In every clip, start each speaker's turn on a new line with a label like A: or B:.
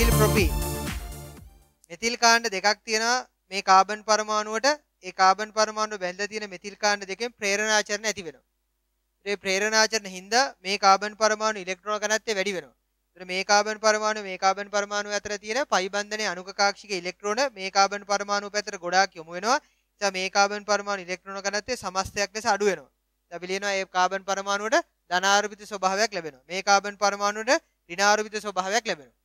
A: Methyl ප්‍රොපීන්. Methyl කාණ්ඩ දෙකක් තියෙනවා මේ කාබන් පරමාණුවට ඒ කාබන් පරමාණු බැඳලා තියෙන මෙතිල් කාණ්ඩ දෙකෙන් ප්‍රේරණාචරණ ඇති වෙනවා. ඒ ප්‍රේරණාචරණ හින්දා මේ කාබන් පරමාණු ඉලෙක්ට්‍රෝන ඝනත්වය වැඩි වෙනවා. ඒතර මේ කාබන් පරමාණු මේ කාබන් පරමාණු අතර තියෙන පයි බන්ධනයේ අණුක කාක්ෂික ඉලෙක්ට්‍රෝන මේ කාබන් පරමාණු පැත්තට ගොඩාක් යොමු වෙනවා. එතන මේ කාබන් පරමාණු ඉලෙක්ට්‍රෝන ඝනත්වය සමස්තයක් ලෙස අඩු වෙනවා. අපි ලියනවා මේ කාබන් පරමාණුවට ධනාරූපිත ස්වභාවයක් ලැබෙනවා. මේ කාබන් පරමාණුවට ඍණාරූපිත ස්වභාවයක් ලැබෙනවා.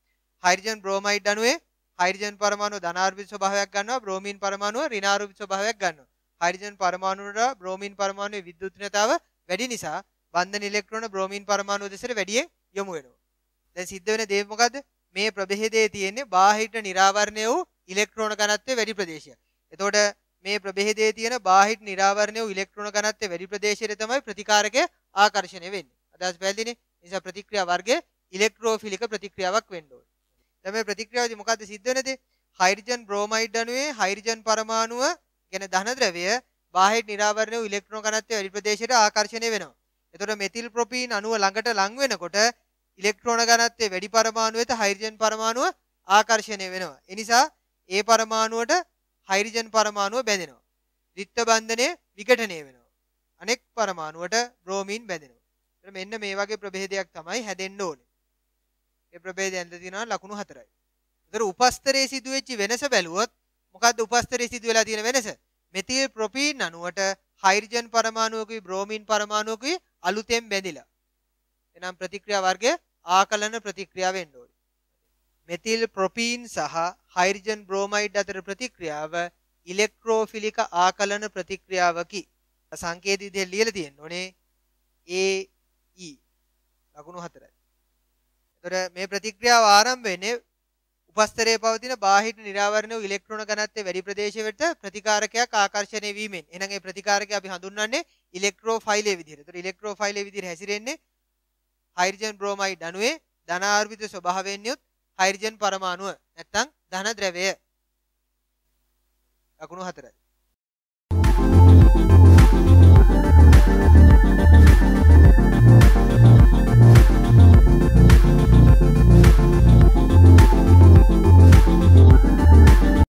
A: හයිඩ්‍රජන් බ්‍රෝමයිඩ් අණුවේ හයිඩ්‍රජන් පරමාණුව ධනාරූපිත ස්වභාවයක් ගන්නවා බ්‍රෝමීන් පරමාණුව ඍණාරූපිත ස්වභාවයක් ගන්නවා. හයිඩ්‍රජන් පරමාණුවට බ්‍රෝමීන් පරමාණුවේ විද්‍යුත්නතාව වැඩි නිසා බන්ධන ඉලෙක්ට්‍රෝන බ්‍රෝමීන් පරමාණුව දෙසට වැඩියෙන් යොමු වෙනවා. දැන් සිද්ධ වෙන දේ මොකද්ද? මේ ප්‍රභේදයේ තියෙන්නේ බාහිර නිරාවරණය වූ ඉලෙක්ට්‍රෝන ඝනත්වයේ වැඩි ප්‍රදේශයක්. එතකොට මේ ප්‍රභේදයේ තියෙන බාහිර නිරාවරණය වූ ඉලෙක්ට්‍රෝන ඝනත්වයේ වැඩි ප්‍රදේශයේ තමයි ප්‍රතිකාරකය ආකර්ෂණය වෙන්නේ. අදහස් පැහැදිලිනේ? නිසා ප්‍රතික්‍රියා වර්ගය ඉලෙක්ට්‍රෝෆිලික ප්‍රතික්‍රියාවක් වෙන්න ඕනේ. දැන් මේ ප්‍රතික්‍රියාවේදී මොකද්ද සිද්ධ වෙන්නේ? හයිඩ්‍රජන් බ්‍රෝමයිඩ් අණුවේ හයිඩ්‍රජන් පරමාණුව කියන ධන ද්‍රව්‍ය බාහිර නිරාවරණය වූ ඉලෙක්ට්‍රෝන ඝනත්වයේ වැඩි ප්‍රදේශයට ආකර්ෂණය වෙනවා. එතකොට මෙතිල් ප්‍රොපීන් අණුව ළඟට ලං වෙනකොට ඉලෙක්ට්‍රෝන ඝනත්වයේ වැඩි පරමාණු වෙත හයිඩ්‍රජන් පරමාණුව ආකර්ෂණය වෙනවා. ඒ නිසා ඒ පරමාණුවට හයිඩ්‍රජන් පරමාණුව බැඳෙනවා. රිත්ත බන්ධනය විඝටනය වෙනවා. අනෙක් පරමාණුවට බ්‍රෝමීන් බැඳෙනවා. මෙන්න මේ වගේ ප්‍රභේදයක් තමයි හැදෙන්න ඕනේ. ඒ ප්‍රභේදය ඇඳ තියෙනවා ලකුණු හතරයි. ඒතර උපස්තරයේ සිදුවෙච්ච වෙනස බැලුවොත් මොකද්ද උපස්තරයේ සිදු වෙලා තියෙන වෙනස? මෙතිල් ප්‍රොපීන් අණුවට හයිඩ්‍රජන් පරමාණුවකුයි බ්‍රෝමීන් පරමාණුවකුයි අලුතෙන් බැඳිලා. එනම් ප්‍රතික්‍රියා වර්ගය ආකලන ප්‍රතික්‍රියාව වෙන්න ඕනේ. මෙතිල් ප්‍රොපීන් සහ හයිඩ්‍රජන් බ්‍රෝමයිඩ් අතර ප්‍රතික්‍රියාව ඉලෙක්ට්‍රෝෆිලික ආකලන ප්‍රතික්‍රියාවකි. සංකේත විදිහට ලියලා තියෙන්න ඕනේ A E ලකුණු හතරයි. එතකොට මේ ප්‍රතික්‍රියාව ආරම්භ වෙන්නේ උපස්තරයේ පවතින බාහිර නිරාවරණ වූ ඉලෙක්ට්‍රෝන ඝනත්වයේ වැඩි ප්‍රදේශයකට ප්‍රතිකාරකයක් ආකර්ෂණය වීමෙන්. එහෙනම් මේ ප්‍රතිකාරකය අපි හඳුන්වන්නේ ඉලෙක්ට්‍රෝෆයිලයේ විදිහට. එතකොට ඉලෙක්ට්‍රෝෆයිලයේ විදිහට හැසිරෙන්නේ හයිඩ්‍රජන් බ්‍රෝමයිඩ් අණුවේ ධනාර්විත ස්වභාවයෙන් යුත් හයිඩ්‍රජන් පරමාණුව නැත්නම් ධන ද්‍රවය. ලකුණු හතරයි.